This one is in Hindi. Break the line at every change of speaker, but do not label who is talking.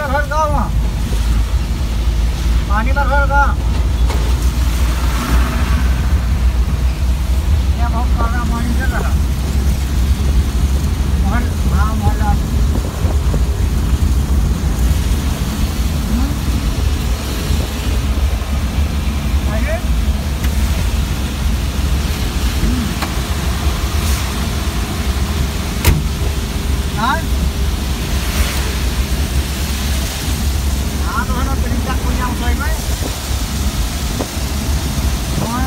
में भड़का वहाँ। पानी में भड़का ये बहुत काला पानी से रहा मोहन हाँ मोहल्ला आइए हाँ हाँ तो है ना तरीका कोई नाम सही में हाँ